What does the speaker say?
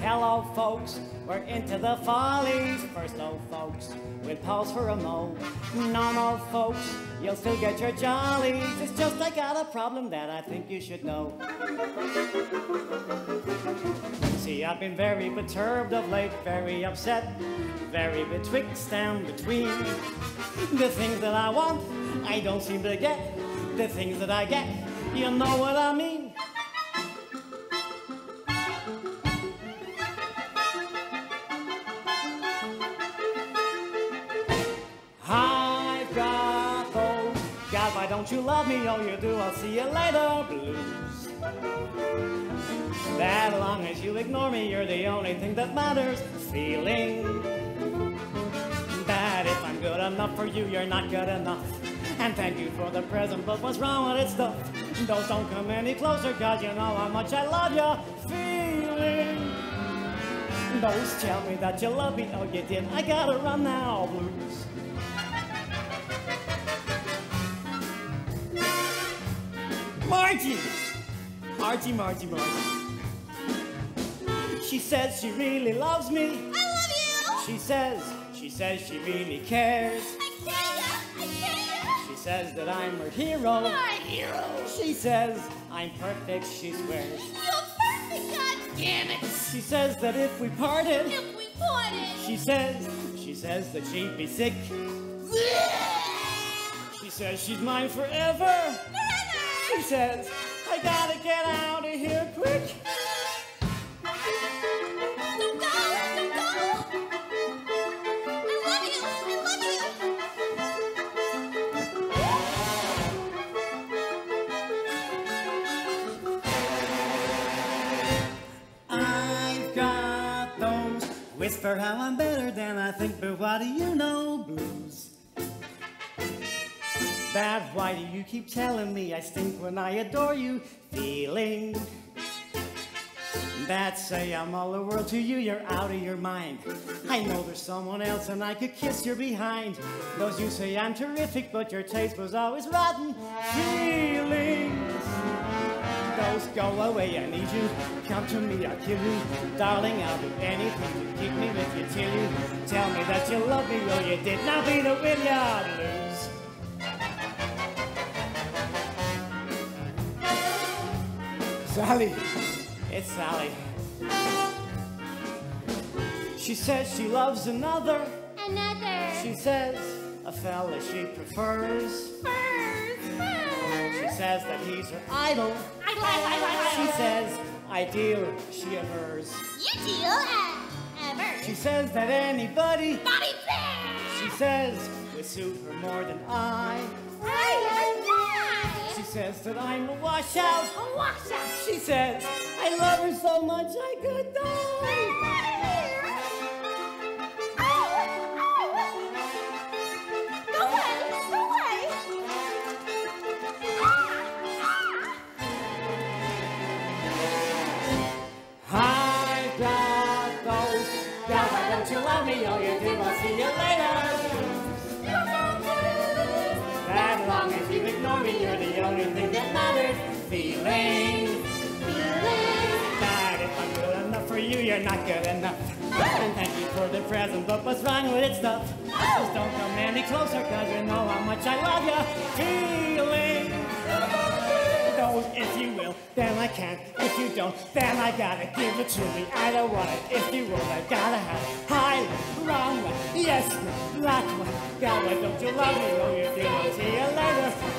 Hello, folks. We're into the follies. First, oh, folks, we'll pause for a mo. No, no, folks, you'll still get your jollies. It's just I got a problem that I think you should know. See, I've been very perturbed of late, very upset, very betwixt and between. The things that I want, I don't seem to get. The things that I get, you know what I mean. I've got those. God, why don't you love me? Oh, you do. I'll see you later. Blues. That long as you ignore me, you're the only thing that matters. Feeling that if I'm good enough for you, you're not good enough. You for the present, but what's wrong with it stuff? Those don't come any closer, cause you know how much I love you. Feeling those tell me that you love me. Oh, you did. I gotta run now, blues. Margie! Margie, Margie, Margie. She says she really loves me. I love you! She says, she says she really cares. I care! I care! She says that I'm her hero. My hero! She says I'm perfect, she swears. You're perfect, god damn it! She says that if we parted, If we parted! she says, she says that she'd be sick. She says she's mine forever. forever. She says, I gotta get out of here whisper how I'm better than I think, but what do you know, blues? Bad, why do you keep telling me I stink when I adore you? Feeling bad, say I'm all the world to you, you're out of your mind. I know there's someone else and I could kiss your behind. Those you say I'm terrific, but your taste was always rotten. Go away. I need you. Come to me, I'll kill you. Darling, I'll do anything to keep me with you till you tell me that you love me or you did not be the will ya lose. Sally, it's Sally. She says she loves another. Another! She says a fella she prefers. First! She says that he's her idol. I, I, I, She says ideal she avers. You deal uh, ever. She says that anybody, Body bear! she says, would suit her more than I. Right, She says that I'm a washout. A washout. She says I love her so much I could die. Now why don't you love me? Oh, you do. I'll see you later. That long as you ignore me, you're the only thing that matters. Feeling that if I'm good enough for you, you're not good enough. And thank you for the present, but what's wrong with it stuff? Just don't come any closer, cause you know how much I love you. Feeling those, if you will, then I can you don't, then I gotta give it to me. I don't want it if you won't. I gotta have it. High wrong way. yes one, black one, Got one. Don't you love me? Oh, you do. See you later.